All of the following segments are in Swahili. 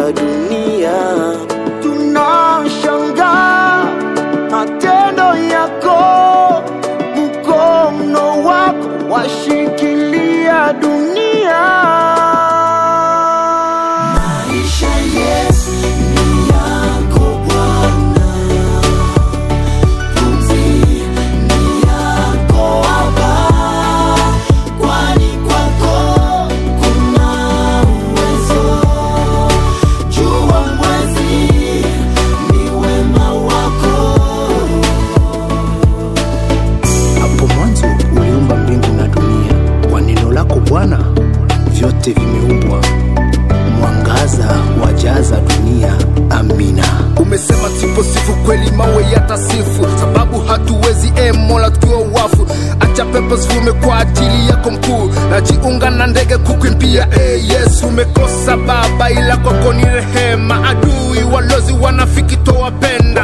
washikilia dunia. Vyote vimeumbwa. Mwangaza wajaza dunia. Amina. umesema siposifu kweli mawe yatasifu sababu hatuwezi e mola tukiwa wafu acha pepo zivume kwa ajili yako mkuu najiunga na ndege kukimbia e yesu umekosa baba ila kwako ni rehema adui walozi wanafiki towapenda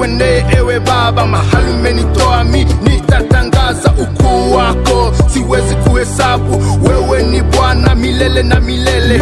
shukurani ewe baba mahali umenitoa mi nitatangaza ukuu wako. Siwezi kuhesabu wewe ni bwana milele na milele